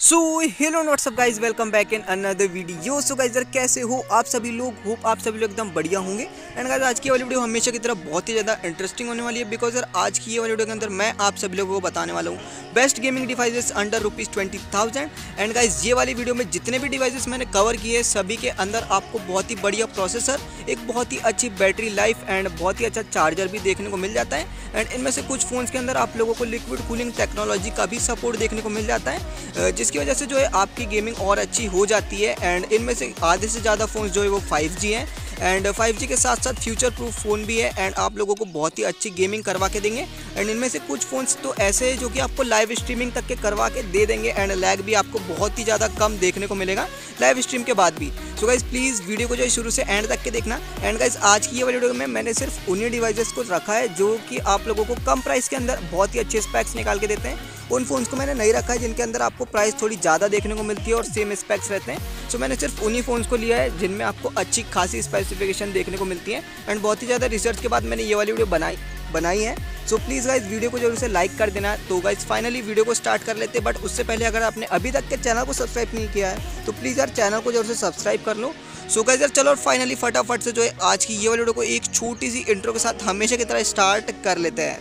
So hello what's up guys welcome back in another video so guys कैसे हो? आप सभी लोग? होप आप सभी लोग एकदम बढ़िया होंगे। एंड गाइज़ आज की वाली वीडियो हमेशा की तरह बहुत ही ज़्यादा इंटरेस्टिंग होने वाली है बिकॉज़ यार, आज की ये वाली वीडियो के अंदर मैं आप सभी लोगों को बताने वाला हूँ। Best gaming devices under rupees twenty thousand and guys ये वाली वीडियो में जितने भी डिवाइसेस मैंने कवर किए सभी के अंदर आपको बहुत ही बढ़िया प्रोसेसर एक बहुत ही अच्छी बैटरी लाइफ एंड बहुत ही अच्छा चार्जर भी देखने को मिल जाता है। एंड इनमें से कुछ फ़ोन्स के अंदर आप लोगों को लिक्विड कूलिंग टेक्नोलॉजी का भी सपोर्ट देखने को मिल जाता है। जिसकी वजह से जो है आपकी गेमिंग और अच्छी हो जाती है एंड इनमें से आधे से ज़्यादा फ़ोन जो है वो 5G हैं एंड 5G के साथ साथ फ्यूचर प्रूफ फ़ोन भी है एंड आप लोगों को बहुत ही अच्छी गेमिंग करवा के देंगे एंड इनमें से कुछ फ़ोन्स तो ऐसे हैं जो कि आपको लाइव स्ट्रीमिंग तक के करवा के दे देंगे एंड लैग भी आपको बहुत ही ज़्यादा कम देखने को मिलेगा लाइव स्ट्रीम के बाद भी। सो गाइज़ प्लीज़ वीडियो को जो है शुरू से एंड तक के देखना एंड गाइज़ आज की ये वीडियो में मैंने सिर्फ़ उन्हीं डिवाइसेस को रखा है जो कि आप लोगों को कम प्राइस के अंदर बहुत ही अच्छे स्पैक्स निकाल के देते हैं। उन फ़ोन्स को मैंने नहीं रखा है जिनके अंदर आपको प्राइस थोड़ी ज़्यादा देखने को मिलती है और सेम स्पेक्स रहते हैं। सो मैंने सिर्फ़ उन्हीं फ़ोन्स को लिया है जिनमें आपको अच्छी खासी स्पेसिफिकेशन देखने को मिलती है। एंड बहुत ही ज़्यादा रिसर्च के बाद मैंने ये वाली वीडियो बनाई बनाई है। सो प्लीज़ गाइज़ वीडियो को ज़रूर से लाइक कर देना। तो गाइज़ फाइनली वीडियो को स्टार्ट कर लेते हैं। बट उससे पहले अगर आपने अभी तक के चैनल को सब्सक्राइब नहीं किया है तो प्लीज़ यार चैनल को ज़रूर से सब्सक्राइब कर लो। सो गाइज़ यार चलो फाइनली फटाफट से जो है आज की ये वाली वीडियो को एक छोटी सी इंट्रो के साथ हमेशा की तरह स्टार्ट कर लेते हैं।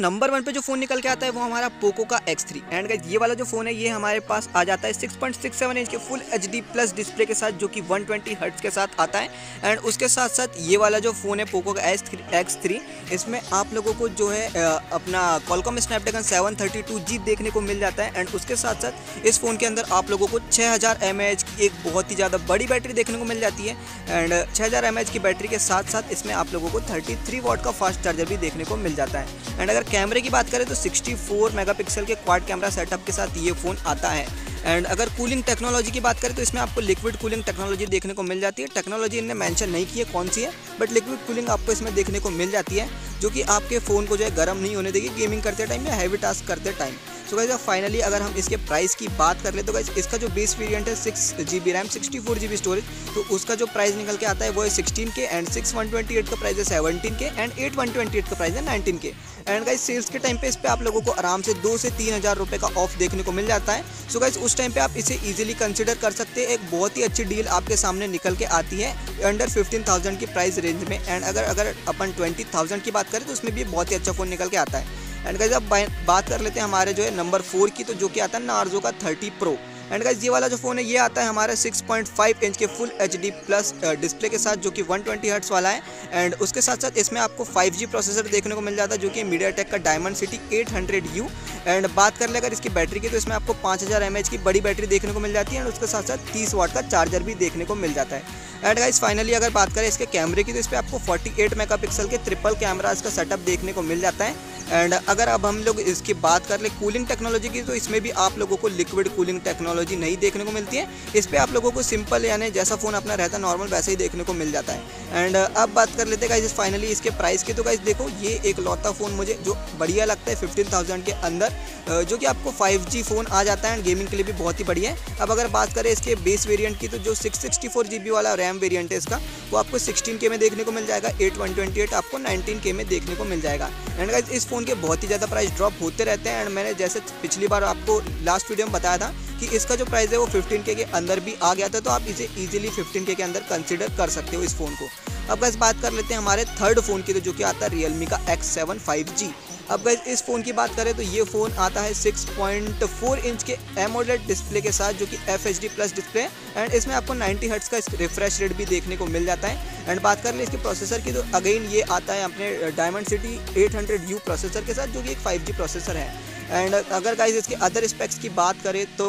नंबर वन पे जो फ़ोन निकल के आता है वो हमारा पोको का एक्स थ्री एंड गाइज़ ये वाला जो फ़ोन है, ये हमारे पास आ जाता है 6.67 इंच के full H D plus display के साथ, जो कि 120 ट्वेंटी के साथ आता है। एंड उसके साथ साथ ये वाला जो फ़ोन है, पोको का एस थ्री एक्स थ्री इसमें आप लोगों को जो है अपना Qualcomm Snapdragon seven thirty two G देखने को मिल जाता है। एंड उसके साथ साथ इस फ़ोन के अंदर आप लोगों को छः हज़ार एम एच की एक बहुत ही ज़्यादा बड़ी बैटरी देखने को मिल जाती है। एंड छः हज़ार एम एच की बैटरी के साथ साथ इसमें आप लोगों को थर्टी थ्री वॉट का फास्ट चार्जर भी देखने को मिल जाता है। एंड अगर कैमरे की बात करें तो 64 मेगापिक्सल के क्वाड कैमरा सेटअप के साथ ये फ़ोन आता है। एंड अगर कूलिंग टेक्नोलॉजी की बात करें तो इसमें आपको लिक्विड कूलिंग टेक्नोलॉजी देखने को मिल जाती है। टेक्नोलॉजी इनने मेंशन नहीं की है कौन सी है बट लिक्विड कूलिंग आपको इसमें देखने को मिल जाती है, जो कि आपके फ़ोन को जो है गर्म नहीं होने देगी गेमिंग करते टाइम या हैवी टास्क करते टाइम सो गाइज़ फाइनली अगर हम इसके प्राइस की बात कर ले तो गाइज़ इसका जो बेस वेरियंट है six G B RAM sixty four G B storage तो उसका जो प्राइस निकल के आता है, वो है sixteen K and six one twenty eight का प्राइस है seventeen K and eight one twenty eight का प्राइस है nineteen K and guys sales के टाइम पे इस पर आप लोगों को आराम से दो से तीन हज़ार रुपये का ऑफ़ देखने को मिल जाता है। सो so गाइज़ उस टाइम पे आप इसे इजीली कंसिडर कर सकते हैं। एक बहुत ही अच्छी डील आपके सामने निकल के आती है अंडर फिफ्टीन थाउज़ेंड की प्राइस रेंज में। एंड अगर अगर अपन ट्वेंटी थाउज़ेंड की बात करें तो उसमें भी बहुत ही अच्छा फ़ोन निकल के आता है। एंड गाइज़ अब बात कर लेते हैं हमारे जो है नंबर फोर की तो जो कि आता है नार्जो का थर्टी प्रो एंड गाइज़ ये वाला जो फ़ोन है, ये आता है हमारे 6.5 इंच के फुल एचडी प्लस डिस्प्ले के साथ, जो कि 120 ट्वेंटी वाला है। एंड उसके साथ साथ इसमें आपको 5G प्रोसेसर देखने को मिल जाता है, जो कि मीडिया का डायमंड सिटी 800U एंड बात कर ले अगर इसकी बैटरी की तो इसमें आपको 5000 हज़ार की बड़ी बैटरी देखने को मिल जाती है। एंड उसके साथ साथ तीस वाट का चार्जर भी देखने को मिल जाता है। एंड गाइज़ फाइनली अगर बात करें इसके कैमरे की तो इस पर आपको 48 मेगापिक्सल के ट्रिपल कैमरा इसका सेटअप देखने को मिल जाता है। एंड अगर अब हम लोग इसकी बात कर ले कूलिंग टेक्नोलॉजी की तो इसमें भी आप लोगों को लिक्विड कूलिंग टेक्नोलॉजी नहीं देखने को मिलती है। इस पर आप लोगों को सिंपल यानी जैसा फ़ोन अपना रहता है नॉर्मल वैसे ही देखने को मिल जाता है। एंड अब बात कर लेते हैं फाइनली इसके प्राइस की। तो गाइज़ देखो, ये एक लौता फ़ोन मुझे, जो बढ़िया लगता है फिफ्टीन के अंदर जो कि आपको फाइव फ़ोन आ जाता है। एंड गेमिंग के लिए भी बहुत ही बढ़िया है। अब अगर बात करें इसके बेस वेरियंट की तो जो सिक्स सिक्सटी वाला रैम वेरियंट है इसका, वो आपको सिक्सटीन के में देखने को मिल जाएगा। एट वन ट्वेंटी एट आपको नाइनटीन के में देखने को मिल जाएगा। एंड गाइज़ इस फ़ोन के बहुत ही ज़्यादा प्राइस ड्रॉप होते रहते हैं। एंड मैंने जैसे पिछली बार आपको लास्ट वीडियो में बताया था कि इसका जो प्राइस है वो 15 के अंदर भी आ गया था तो आप इसे इजीली 15 के अंदर कंसिडर कर सकते हो इस फ़ोन को। अब बस बात कर लेते हैं हमारे थर्ड फ़ोन की तो जो कि आता है रियलमी का एक्स सेवन फाइव जी अब गैस इस फ़ोन की बात करें तो ये फ़ोन आता है 6.4 इंच के एमोलेड डिस्प्ले के साथ, जो कि एफ़ प्लस डिस्प्ले है एंड इसमें आपको 90 हर्ट्स का रिफ्रेश रेट भी देखने को मिल जाता है। एंड बात कर ले इसके प्रोसेसर की तो अगेन ये आता है अपने डायमंड सिटी 800 यू प्रोसेसर के साथ, जो कि एक 5G प्रोसेसर है। एंड अगर गाइज़ इसके अदर स्पेक्स की बात करें तो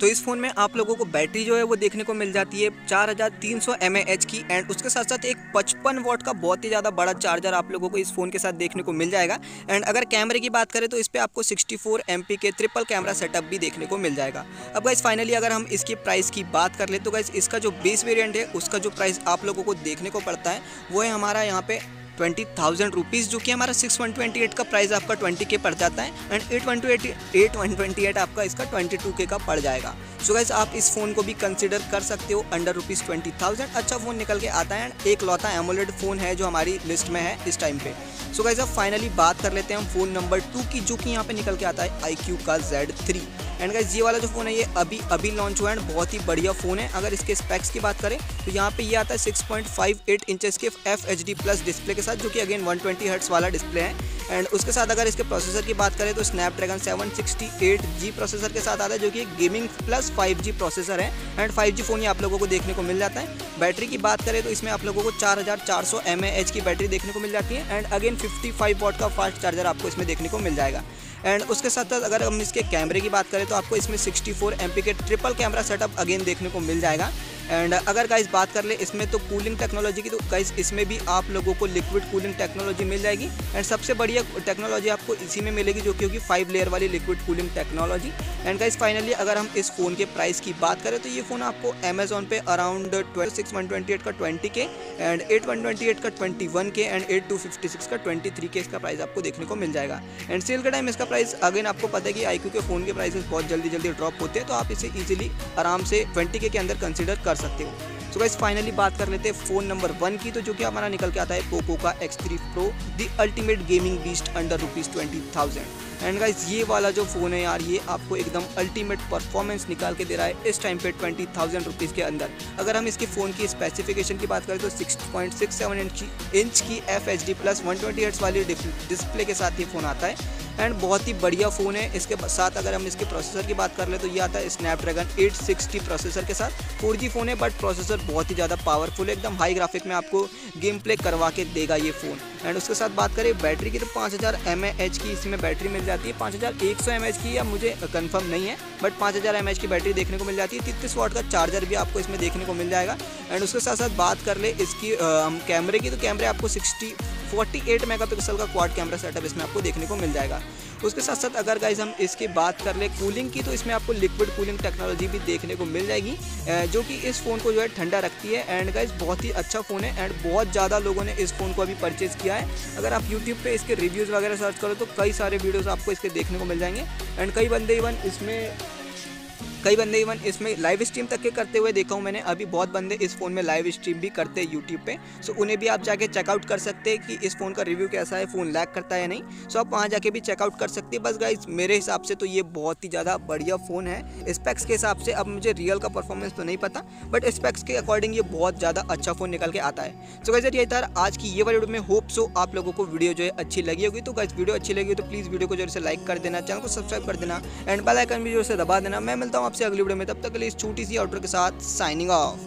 तो इस फ़ोन में आप लोगों को बैटरी जो है वो देखने को मिल जाती है चार हज़ार तीन सौ एम एच की एंड उसके साथ साथ एक पचपन वॉट का बहुत ही ज़्यादा बड़ा चार्जर आप लोगों को इस फ़ोन के साथ देखने को मिल जाएगा। एंड अगर कैमरे की बात करें तो इस पर आपको सिक्सटी फोर एम पी के ट्रिपल कैमरा सेटअप भी देखने को मिल जाएगा। अब गाइज़ फाइनली अगर हम इसकी प्राइस की बात कर ले तो गाइज़ इसका जो बेस वेरियंट है, उसका जो प्राइस आप लोगों को देखने को पड़ता है, वो है हमारा यहाँ पे ट्वेंटी थाउज़ेंड रुपीज़ जो कि हमारा सिक्स वन ट्वेंटी एट का प्राइस आपका ट्वेंटी के पड़ जाता है and eight one two eight eight one twenty eight आपका इसका ट्वेंटी टू के का पड़ जाएगा। सो so गाइज़ आप इस फ़ोन को भी कंसिडर कर सकते हो अंडर रुपीज़ ट्वेंटी थाउज़ेंड अच्छा फ़ोन निकल के आता है एंड एक लौता एमोलेड फ़ोन है, जो हमारी लिस्ट में है इस टाइम पे। सो गाइज़ अब फाइनली बात कर लेते हैं हम फ़ोन नंबर टू की, जो कि यहाँ पे निकल के आता है आई क्यू का जेड थ्री एंड गाइज़ ये वाला जो फ़ोन है, ये अभी अभी लॉन्च हुआ है एंड बहुत ही बढ़िया फ़ोन है। अगर इसके स्पेक्स की बात करें तो यहाँ पे ये आता है 6.58 इंचेस के F H D plus display के साथ, जो कि अगेन 120 ट्वेंटी हर्ट्स वाला डिस्प्ले है। एंड उसके साथ अगर इसके प्रोसेसर की बात करें तो स्नैपड्रैगन 768G प्रोसेसर के साथ आता है, जो कि गेमिंग प्लस 5G प्रोसेसर है। एंड 5G फ़ोन ही आप लोगों को देखने को मिल जाता है। बैटरी की बात करें तो इसमें आप लोगों को 4400 mAh की बैटरी देखने को मिल जाती है। एंड अगेन 55 वॉट का फास्ट चार्जर आपको इसमें देखने को मिल जाएगा। एंड उसके साथ साथ अगर हम इसके कैमरे की बात करें तो आपको इसमें 64 फोर के ट्रिपल कैमरा सेटअप अगेन देखने को मिल जाएगा। एंड अगर गाइस बात कर ले इसमें तो कूलिंग टेक्नोलॉजी की तो गाइस इसमें भी आप लोगों को लिक्विड कूलिंग टेक्नोलॉजी मिल जाएगी। एंड सबसे बढ़िया टेक्नोलॉजी आपको इसी में मिलेगी जो कि होगी फाइव लेयर वाली liquid cooling technology and guys finally अगर हम इस फ़ोन के प्राइस की बात करें तो ये फ़ोन आपको अमेजोन पे around twelve six one twenty eight का twenty K and eight one twenty eight का twenty one K and eight two fifty six का ट्वेंटी थ्री के इसका प्राइस आपको देखने को मिल जाएगा। एंड सेल का टाइम इसका प्राइस अगेन आपको पता है कि आई के फ़ोन के प्राइसेस बहुत जल्दी जल्दी ड्रॉप होते हैं तो आप इसे ईजिली आराम से ट्वेंटी के अंदर कंसिडर कर सकते हो। तो गाइस फाइनली बात कर लेते हैं फ़ोन नंबर वन की तो जो कि हमारा निकल के आता है पोको का X three pro the ultimate gaming beast under rupees twenty thousand and guys ये वाला जो फ़ोन है यार, ये आपको एकदम अल्टीमेट परफॉर्मेंस निकाल के दे रहा है इस टाइम पे ट्वेंटी थाउज़ेंड रुपीज़ के अंदर। अगर हम इसके फ़ोन की स्पेसिफिकेशन की बात करें तो six point six seven inch की F H D plus one twenty वाली डिस्प्ले के साथ ये फ़ोन आता है। एंड बहुत ही बढ़िया फ़ोन है। इसके साथ अगर हम इसके प्रोसेसर की बात कर ले तो ये आता है स्नैपड्रैगन 860 प्रोसेसर के साथ। फोर फ़ोन है बट प्रोसेसर बहुत ही ज़्यादा पावरफुल है। एकदम हाई ग्राफिक में आपको गेम प्ले करवा के देगा ये फ़ोन। एंड उसके साथ बात करें, बैटरी की तो पाँच हज़ार की इसमें बैटरी मिल जाती है। पाँच हज़ार की या मुझे कन्फर्म नहीं है बट पाँच हज़ार की बैटरी देखने को मिल जाती है। तीस वाट का चार्जर भी आपको इसमें देखने को मिल जाएगा। एंड उसके साथ साथ बात कर ले इसकी हम कैमरे की तो कैमरे आपको सिक्सटी 48 मेगापिक्सल का क्वाड कैमरा सेटअप इसमें आपको देखने को मिल जाएगा। उसके साथ साथ अगर गाइज़ हम इसकी बात कर ले कूलिंग की तो इसमें आपको लिक्विड कूलिंग टेक्नोलॉजी भी देखने को मिल जाएगी जो कि इस फ़ोन को जो है ठंडा रखती है। एंड गाइज़ बहुत ही अच्छा फ़ोन है एंड बहुत ज़्यादा लोगों ने इस फ़ोन को अभी परचेज़ किया है। अगर आप यूट्यूब पर इसके रिव्यूज़ वगैरह सर्च करो तो कई सारे वीडियोज़ आपको इसके देखने को मिल जाएँगे। एंड कई बंदे इवन इसमें कई बंदे इवन इसमें लाइव स्ट्रीम तक के करते हुए देखा हूँ मैंने। अभी बहुत बंदे इस फ़ोन में लाइव स्ट्रीम भी करते हैं यूट्यूब पे। सो उन्हें भी आप जाके चेकआउट कर सकते हैं कि इस फ़ोन का रिव्यू कैसा है फ़ोन लैक करता है नहीं। सो आप वहाँ जाके भी चेकआउट कर सकते हैं। बस गाइज़ मेरे हिसाब से तो ये बहुत ही ज़्यादा बढ़िया फ़ोन है। स्पेक्स के हिसाब से अब मुझे रियल का परफॉर्मेंस तो नहीं पता बट स्पेक्स के अकॉर्डिंग ये बहुत ज़्यादा अच्छा फ़ोन निकल के आता है। सो गाइज़ ये था आज की ये वाली में होप सो आप लोगों को वीडियो जो है अच्छी लगी होगी। तो गाइज़ वीडियो अच्छी लगी तो प्लीज़ वीडियो को जो से लाइक कर देना चैनल को सब्सक्राइब कर देना एंड बेल आइकन भी जो से दबा देना। मैं मिलता हूँ आपसे अगली वीडियो में, तब तक के लिए इस छोटी सी ऑर्डर के साथ साइनिंग ऑफ़